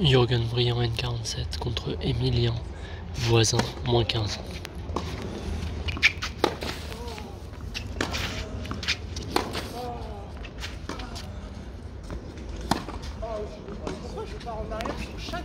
Jürgen Briand N47 contre Emilien Voisin, moins 15. Oh, je, je pars en arrière sur chaque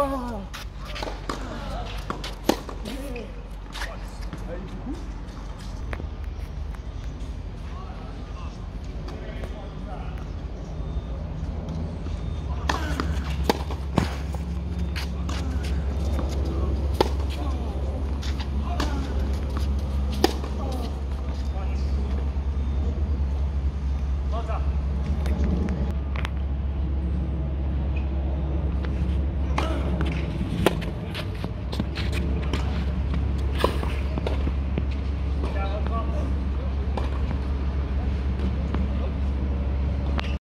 Oh.